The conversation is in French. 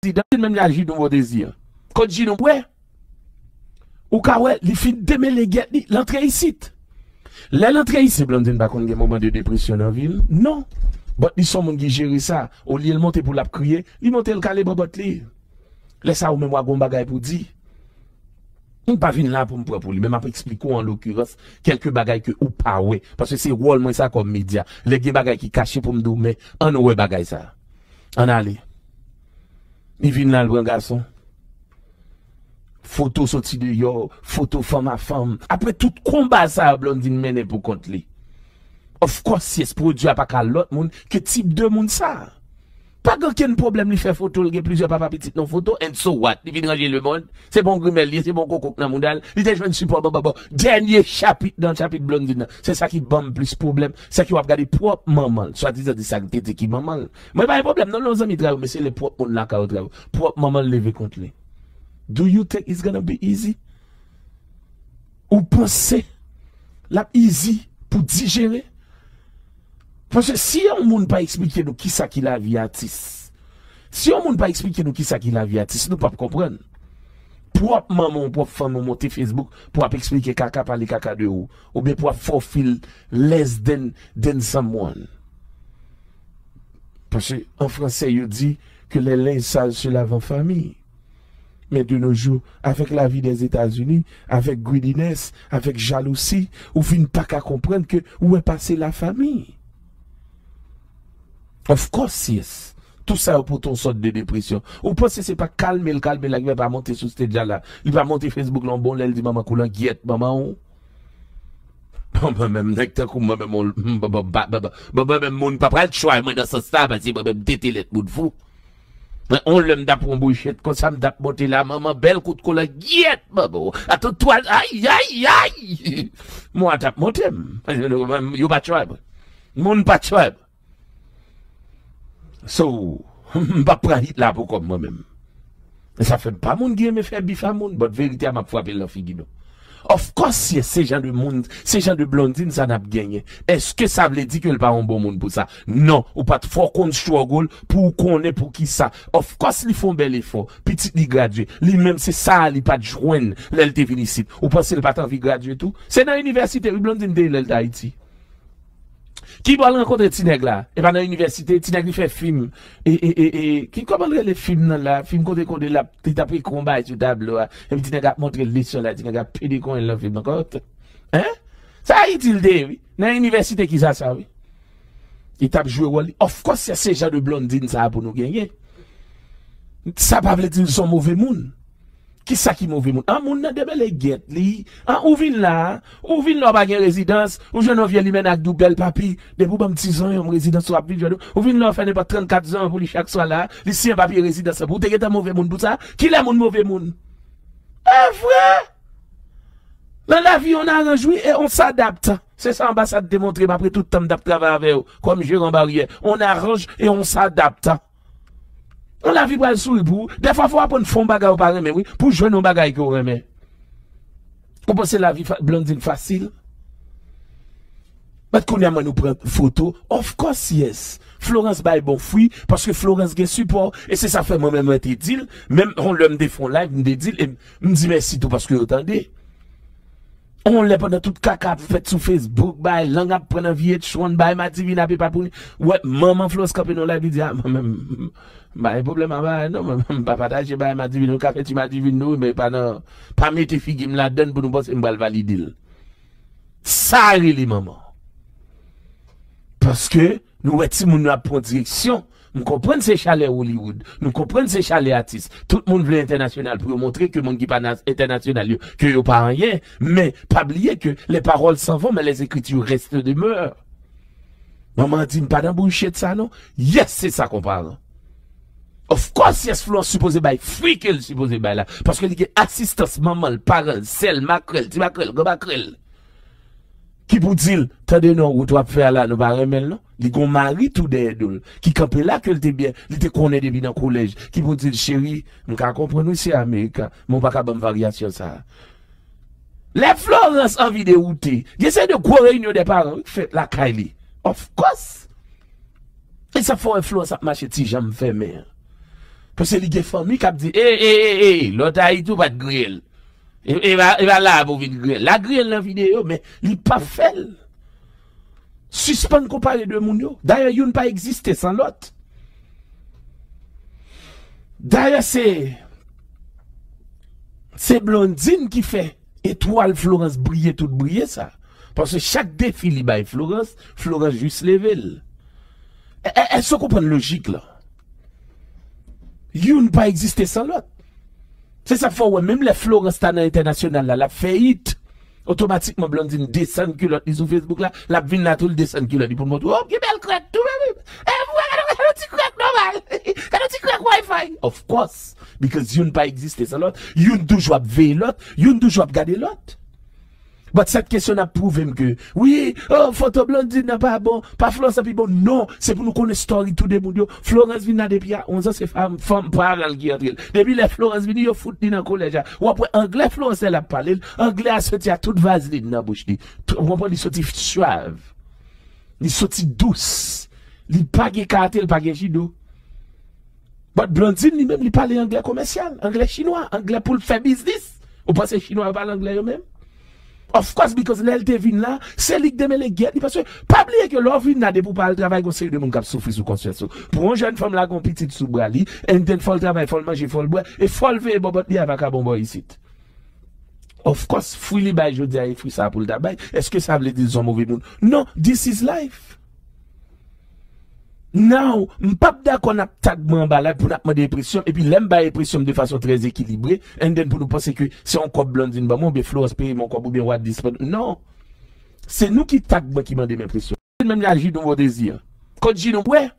président, même réagir dans vos désirs. Quand non, ouais. Ou ka ouais, li fin deme les guettes, l'entrée ici. L'entrée ici, Blondine, pas qu'on un moment de dépression dans la ville. Non. But ils sont gens qui gèrent ça. Au lieu de monter pour la crier, ils montent le calé bobot li. Laisse ça ou même moi, bagay pour dire. On pas venir là pour me pour lui, mais m'a expliquer en l'occurrence quelques bagages que ou pas ouais parce que c'est rôle ça comme média. Les bagages qui cachent pour me dire mais on ouais bagaille ça. On allez. Ni vin nan lwen gason. Foto soti de yo, foto fam a fam. Apre tout komba sa blondin mene pou kont li. Of course yes, prodjwa pa ka lot moun, ke tip de moun sa. Pas aucun problème, il fait photo, il y a plusieurs papa petites non photo, and so what? Il vient ranger le monde, c'est bon grimel, c'est bon coco dans monde, il était joué support, bon, bon, bon. Dernier chapitre dans le chapitre blondine, c'est ça qui bombe plus problème, c'est qui va regarder propre maman, soit disant de ça qui maman. Mais pas de problème, non, nos amis travaillent, mais c'est le propre monde là qui travaille. Propre maman levé contre lui. Do you think it's gonna be easy? Ou pensez, la easy pour digérer? Parce que si on ne pas expliquer nous qui ça qui la vie artiste, si on ne pas expliquer nous qui ça qui la vie artiste, nous pas comprendre. Propre maman, propre femme, monter Facebook pour expliquer caca parler caca de ou, ou bien pour fulfill less than, than someone. Parce qu'en français, il dit que les linges sales se lavent en famille. Mais de nos jours, avec la vie des États-Unis, avec greediness, avec jalousie, ou finit pas qu'à comprendre que où est passée la famille. Of course, yes. Tout ça pour ton sorte de dépression. Ou pensez c'est pas calmer le calmer là, il va monter sur ce déjà là. Il va monter Facebook là, bon, là, il dit maman coulant guette, maman. Bon, même, nek ta kou, même, mon, bon, même, mon, pas le choix, moi, dans ce stade, parce que, même, tété les bout de fou. On l'aime d'ap pour bouchette, comme ça, m'dap monter là, maman, belle coup de cola, guette, maman. Attends, toi, aïe, aïe, aïe. Moi, t'ap monté, yo pas choix, mon pas choix. So, pas prendre là pour comme moi-même. Ça fait pas mon qui me faire bif à mon, mais vérité m'a frappé la figure. Of course, si ces gens de monde, ces gens de blondine, ça n'a pas gagné. Est-ce que ça veut dire que le pas un bon monde pour ça? Non. Ou pas fort qu'on struggle pour qu'on est pour qui ça. Of course, ils font bel effort. Petit, ils graduent. Lui-même, c'est ça, il pas de joindre, l'LT félicite. Ou pensez, il pas envie de graduer tout? C'est dans l'université, blondine de l'LT Qui va rencontrer Tineg là? Et pas dans l'université, Tineg il fait film. Et, et, et, et qui comment les films là Film côté côté là, tu as pris combat sur tableau. Et puis a montré l'édition là, Tineg a pédé il le film encore. Hein? Ça a été oui. Dans l'université qui ça ça oui? Il t'a joué rôle. Of course, c'est ces gens de blondine ça pour nous gagner. Ça pas veut dire qu'ils sont mauvais monde. Qui ça qui mauvais monde? Un monde n'a de belles guettes, li. Un ou vin là, ou vin là, pas résidence, ou jeune vieux li men avec dou bel papi, de pou bam 10 ans, yon résidence ou apil, ou vin là, fait pas 34 ans pour li chaque soir là, li si un papier résidence, pour te get un mauvais monde pour ça, qui est mon mauvais monde? Eh, frère! Dans la vie, on arrange, oui, et on s'adapte. C'est ça, ambassade démontré, après tout le temps d'ap travailler avec vous, comme gérant barrière. On arrange et on s'adapte. On la vie pour sous le bout. Des fois, faut apprendre fond bagage par mais oui, pour jouer nos bagages qu'on remet. Vous pensez la vie blondine facile? Mais qu'on a nous prendre photo, of course yes. Florence baille bon fruit parce que Florence gagne support et c'est ça fait moi-même être dit même on l'aime des fonds live me dit et me dit merci tout parce que vous On l'a pendant tout caca fait sur Facebook, bah, langue à prendre vie de chouan, bah, ma divine a pas pour Ouais, maman Flos capé dans la vidéo, ah, même, bah, le problème, bah, non, pas partager, bah, ma divine, café, tu ma divine, nous, mais pas non, pas mettre figues, me la donne pour nous bosser, me valider. Ça, les maman. Parce que, nous, ouais, si nous avons direction, nous comprenons ces chalets Hollywood. Nous comprenons ces chalets artistes. Tout le monde veut international pour montrer que le monde qui pas international, que n'y pas rien. Mais, pas oublier que les paroles s'en vont, mais les écritures restent demeurent. Maman dit, pas dans de ça, non? Yes, c'est ça qu'on parle. Of course, yes, Florence supposé by free qu'elle supposé by là. Parce que y assistance, maman, parole, sel, makrel, ti makrel, go makrel. Qui pour dire, de non, ou toi faire là, nous pas remettre, non? Il gon mari tout des doul. Qui campé là que était bien, il te connaît depuis dans le collège. Qui pour dire, chérie, nous ka comprendre ici Amérique, mon pas bonne variation ça. Les Florence en vidéo, j'essaie de quoi réunion des parents, fait la Kylie. Of course. Et ça faut influence à marcher si j'aime faire Parce que les gens famille qui dit, eh, eh, eh, eh, l'autre a tout pas de grill. Et, va, il va là pour venir grill. La grill dans la vidéo, mais il pas fait. Suspend comparé de moun D'ailleurs, il n'a pas existé sans l'autre. D'ailleurs, c'est, c'est Blondine qui fait étoile Florence briller, tout briller ça. Parce que chaque défi, il baille Florence, Florence juste level. Est-ce qu'on comprend logique là? You pas existé sans l'autre. C'est ça, faut, ouais, même les Florence Tanner International là, la faillite. Automatiquement, Blondine descend culotte sur Facebook la vine là, tout le descend culotte pour montrer, oh, qui belle crête, tout même. Eh, vous, un petit crack normal. Un petit crack Wi-Fi. Of course. Because you pas existé sans l'autre. You toujours veiller l'autre. You toujours garder l'autre. Mais cette question a prouvé que, oui, oh, photo blondine n'est pas bon, pas Florence n'est bon. Non, c'est pour nous connaître story tout le monde. Florence vient depuis 11 ans, c'est femme, femme parle qui entre. Depuis les Florence vient, yo fout dans collège. Ou après, anglais, Florence, elle a parlé. Anglais a sorti à toute vaseline dans la bouche. On comprend, il sorti suave. Il sorti douce. Il pas de cartel, pas de chido. Mais blondine, lui-même, il parle anglais commercial, anglais chinois, anglais pour faire business. Ou pensez chinois parle anglais eux-mêmes? Of course, because l'elle te vin là, c'est lui qui deme les guerres. Parce que, pas oublier que l'on vin de de monde qui souffre sous conscience. Pour une jeune femme là, qu'on petite sous bras li, elle faut le travail, faut le manger, faut le boire, et faut le faire, bon, boy ici. Of course, fouille les bails, je dis, il faut ça pour le travail. Est-ce que ça veut dire qu'ils mauvais monde? Non, this is life. Non, pas d'accord n'a tag moi là pour n'a dépression et puis l'aime ba dépression de façon très équilibrée et then pour nous penser que c'est un cop blondine ba mon bien Florence paye mon cop ou bien what Non. C'est nous qui tag qui m'a dépression. Même agit dans vos désirs. Quand non ouais,